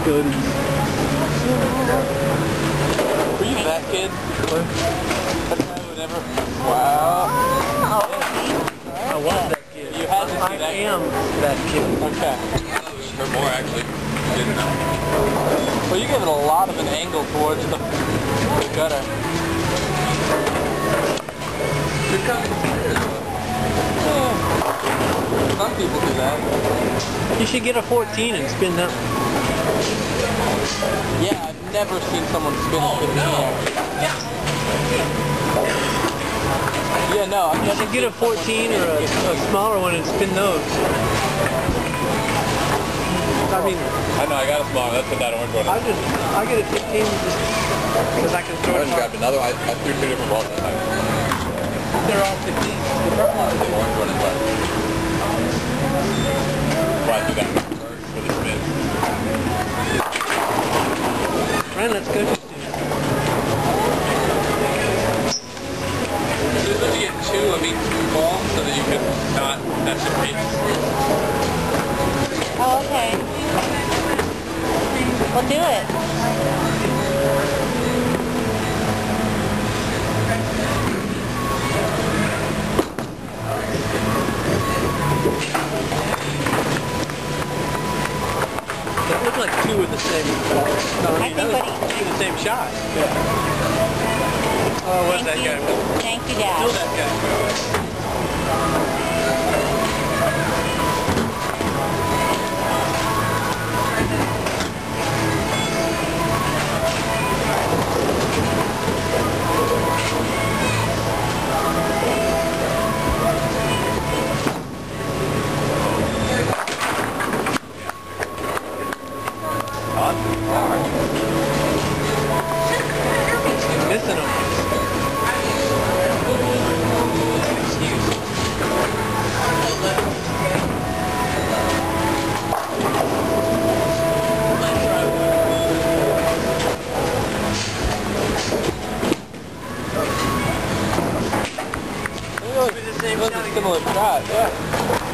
goatees. Were you that kid? What? That guy who never... Wow. I was that kid. You had to be I that am that kid. Okay. Or more, actually. Didn't know. Well, you gave it a lot of an angle towards the, the gutter. Good competitive. Yeah. Some people do that. You should get a 14 and spin that. Yeah, I've never seen someone spin a 15 Yeah. Yeah, no, I've You never should get a 14 or a, a smaller one and spin those. I mean, I know, I got a small. That's what that orange one I just, I get a 15 because I can I throw went it and grabbed another. I, I threw two different balls that time. They're all 15. The purple one. The orange one is what? Why I threw that Ryan, let's go. To two of each ball so that you can not mess your pace. Oh, okay. We'll do it. Like two with the same. No, I mean, that was Everybody- two the same shot. Yeah. Oh, what's that Thank you. guy? Thank you, Kill Dad. that guy. Missing him. It was the same, similar shot, yeah.